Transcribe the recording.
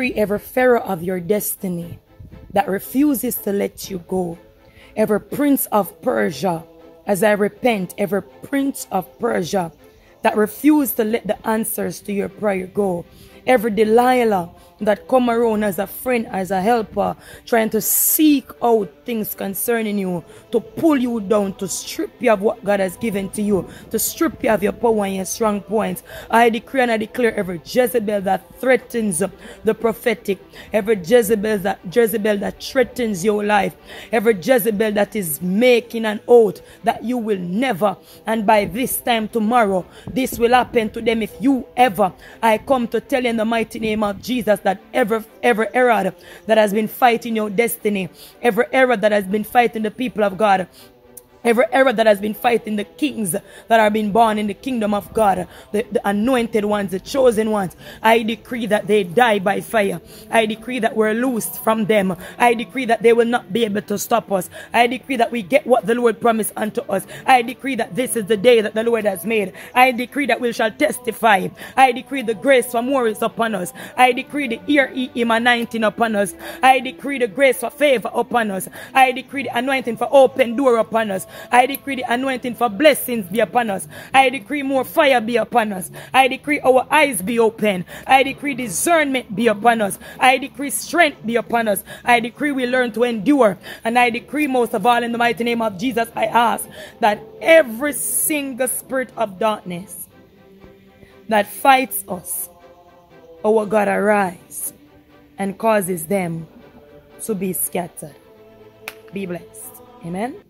decree every pharaoh of your destiny that refuses to let you go, every prince of Persia, as I repent, every prince of Persia that refuse to let the answers to your prayer go, every Delilah that come around as a friend, as a helper, trying to seek out things concerning you, to pull you down, to strip you of what God has given to you, to strip you of your power and your strong points. I decree and I declare every Jezebel that threatens the prophetic, every Jezebel that Jezebel that threatens your life, every Jezebel that is making an oath that you will never, and by this time tomorrow, this will happen to them if you ever. I come to tell in the mighty name of Jesus that that every every Herod that has been fighting your destiny, every Herod that has been fighting the people of God, Every Herod that has been fighting the kings that are being born in the kingdom of God, the, the, anointed ones, the chosen ones, I decree that they die by fire. I decree that we're loosed from them. I decree that they will not be able to stop us. I decree that we get what the Lord promised unto us. I decree that this is the day that the Lord has made. I decree that we shall testify. I decree the grace for more is upon us. I decree the ear him anointing upon us. I decree the grace for favor upon us. I decree the anointing for open door upon us. I decree the anointing for blessings be upon us. I decree more fire be upon us. I decree our eyes be open. I decree discernment be upon us. I decree strength be upon us. I decree we learn to endure. And I decree most of all in the mighty name of Jesus, I ask that every single spirit of darkness that fights us, our God arise and causes them to be scattered. Be blessed. Amen.